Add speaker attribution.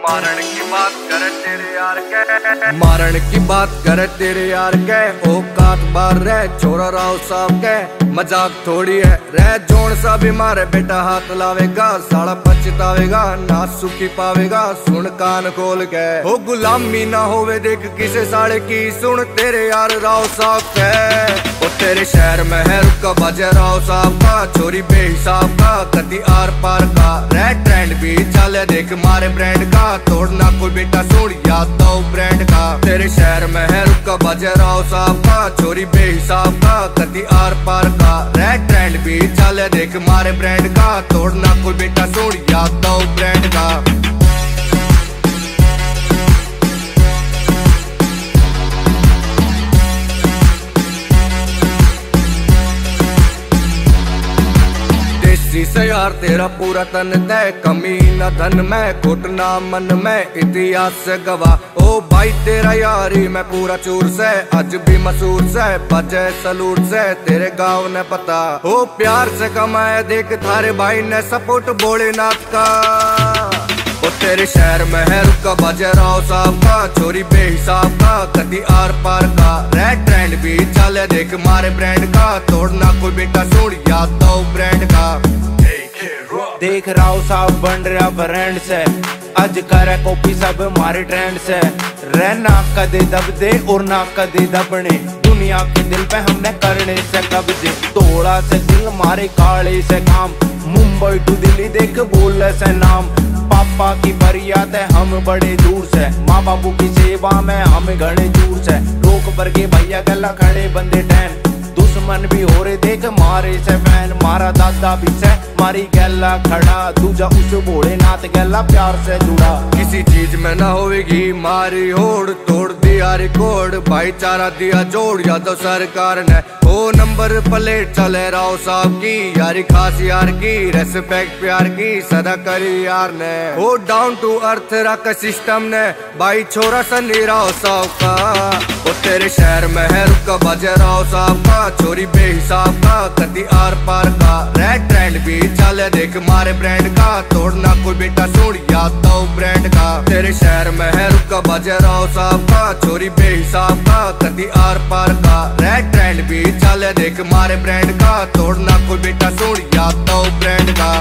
Speaker 1: मारण की बात करे तेरे यार के। मारण की बात करे तेरे यार के। ओ कात बार रह छोरा राव साहब के। मज़ाक थोड़ी है, रह जोन सा भी मारे। बेटा हाथ लावेगा, साला पछतावेगा ना सुखी पावेगा, सुन कान खोल के। हो गुलामी ना होवे, देख किसे साले की सुन। तेरे यार राव साहब के। तेरे शहर में है, रुका बजे राव साहब का। चोरी बेहिसाब का कदी आर पार का। रेड ट्रेंड भी चले देख मारे ब्रांड का। तोड़ना कोई बेटा सुन याद दो ब्रांड का। तेरे शहर में है, रुका बजे राव साहब का। चोरी बेहिसाब का कदी आर पार का। रेड ट्रेंड भी चले देख मारे ब्रांड का। तोड़ना कोई बेटा सुन याद दो ब्रांड का। से यार तेरा पूरा तन तय, कमी न धन में घुटना मन में, इतिहास से गवा ओ भाई तेरा यारी मैं पूरा चूर से, आज भी मसूर से, बजे सलूट से, तेरे गाँव ने पता। ओ प्यार से कमाए, देख थारे भाई ने सपोर्ट भोलेनाथ का। ओ तेरे शहर में है, रुका बजे राव साहब का, चोरी बेहिसाब का, कदी आर पार का। रेड ट्रेंड भी चले, देख मारे ब्रांड का, तोड़ना कोई बेटा सुन, याद दो ब्रांड का।
Speaker 2: देख राव साहब बन रहा ब्रांड से। अज करे कॉपी सब मारे ट्रेंड से। रहना कदे दब दे और ना कदे दबने। दुनिया के दिल पे हमने करने से कब्जे। तोड़ा से दिल मारे काले से काम। मुंबई टू दिल्ली देख बोल से नाम। पापा की फरियाद है हम बड़े दूर से। माँ बाबू की सेवा में हम घड़े दूर से। रोक पर के भैया गला खड़े बंदे टैन दुश्मन भी हो रहे देख मारे से फ़ैन मारा दादा भी से मारी गैला खड़ा दूजा उस भोलेनाथ गैला प्यार से जुड़ा
Speaker 1: किसी चीज़ में ना होगी मारी होड़ तोड़ दिया रिकॉर्ड भाईचारा दिया जोड़ या तो सरकार ने ओ नंबर प्लेट चले राव साहब की यारी खास यार की रेस्पेक्ट प्यार की सदा करी यार ने ओ डाउन टू अर्थ रख सिस्टम ने भाई छोरा सनी राव साहब का ओ तेरे शहर में है, रुका बजे राव साहब का। चोरी बेहिसाब का कदी आर पार का। रेड ट्रेंड भी चले देख मारे ब्रांड का। तोड़ना कोई बेटा सुन याद दो ब्रांड का। तेरे शहर में है, रुका बजे राव साहब का। चोरी बेहिसाब का कदी आर पार का। रेड ट्रेंड भी चले देख मारे ब्रांड का। तोड़ना कोई बेटा सुन याद दो ब्रांड का।